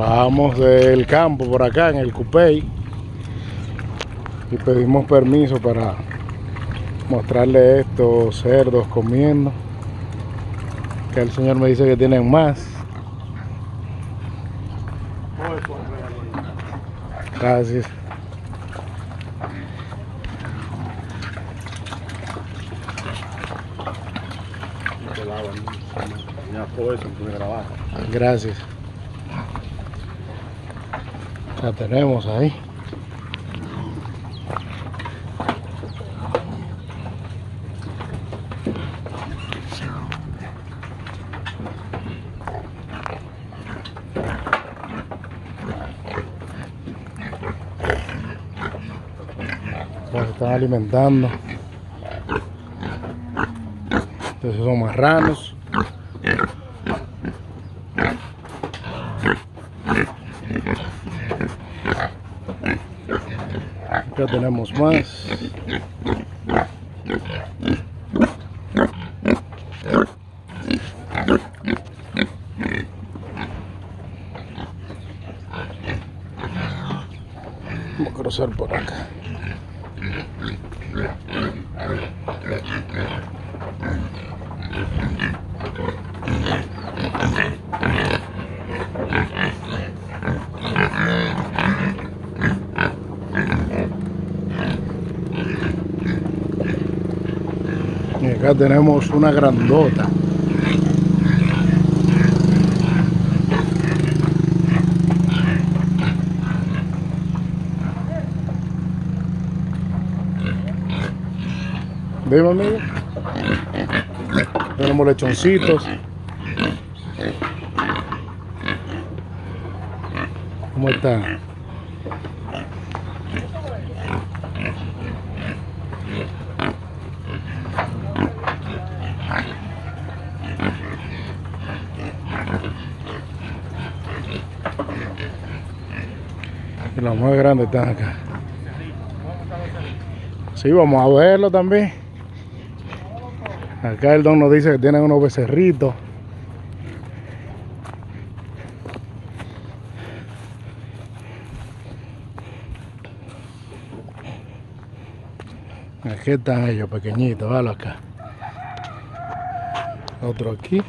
Bajamos del campo por acá en el Cupey y pedimos permiso para mostrarle estos cerdos comiendo. Que el señor me dice que tienen más. Gracias. Gracias. La tenemos ahí. Están alimentando. Entonces son marranos. Acá tenemos más. Vamos a cruzar por acá. Acá tenemos una grandota. Dime amigo. Tenemos lechoncitos. ¿Cómo está? Y los más grandes están acá. Sí, vamos a verlo también. Acá el don nos dice que tienen unos becerritos. Aquí están ellos pequeñitos, valo acá. Otro aquí.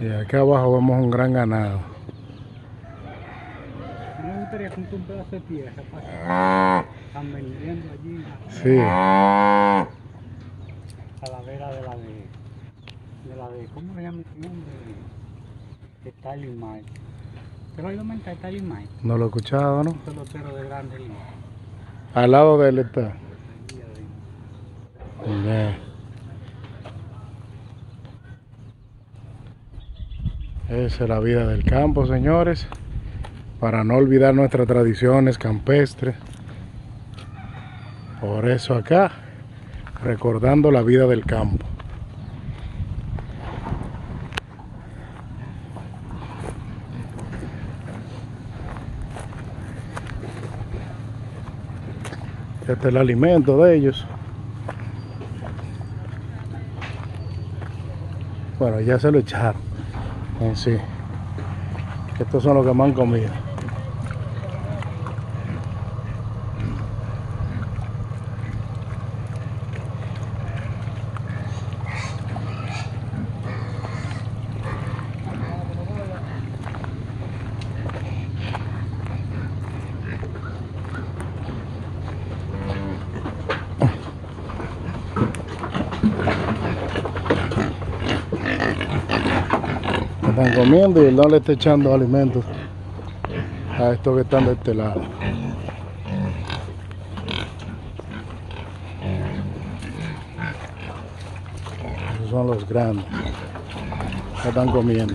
Y acá abajo vemos un gran ganado. Me gustaría juntar un pedazo de tierra para están vendiendo allí Sí, a la vera de la de, de la de, ¿cómo le llaman? De Tally Mike. ¿Te lo oído mentar Mike? no lo he escuchado, ¿no? Un pelotero de grande. Al lado de él está. Día de- Ya. Esa es la vida del campo, señores. Para no olvidar nuestras tradiciones campestres. Por eso acá, recordando la vida del campo. Este es el alimento de ellos. Bueno, ya se lo echaron en sí. Estos son los que más han comido. Están comiendo y don le está echando alimentos a estos que están de este lado. Esos son los grandes que están comiendo.